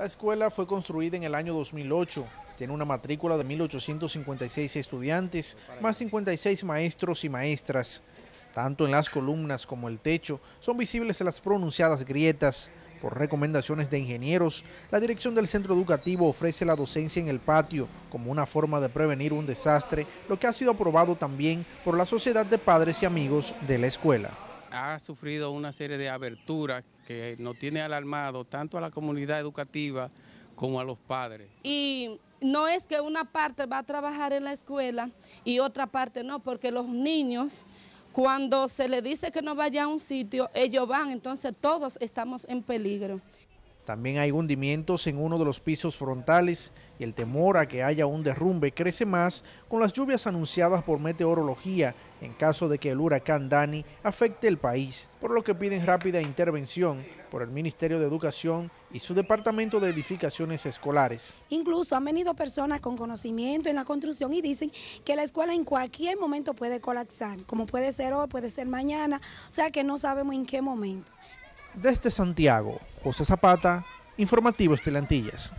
La escuela fue construida en el año 2008. Tiene una matrícula de 1.856 estudiantes, más 56 maestros y maestras. Tanto en las columnas como el techo son visibles las pronunciadas grietas. Por recomendaciones de ingenieros, la dirección del centro educativo ofrece la docencia en el patio como una forma de prevenir un desastre, lo que ha sido aprobado también por la Sociedad de Padres y Amigos de la escuela. Ha sufrido una serie de aberturas que nos tiene alarmado tanto a la comunidad educativa como a los padres. Y no es que una parte va a trabajar en la escuela y otra parte no, porque los niños cuando se le dice que no vaya a un sitio, ellos van, entonces todos estamos en peligro. También hay hundimientos en uno de los pisos frontales y el temor a que haya un derrumbe crece más con las lluvias anunciadas por meteorología en caso de que el huracán Dani afecte el país, por lo que piden rápida intervención por el Ministerio de Educación y su Departamento de Edificaciones Escolares. Incluso han venido personas con conocimiento en la construcción y dicen que la escuela en cualquier momento puede colapsar, como puede ser hoy, puede ser mañana, o sea que no sabemos en qué momento. Desde Santiago, José Zapata, Informativo Estelantillas.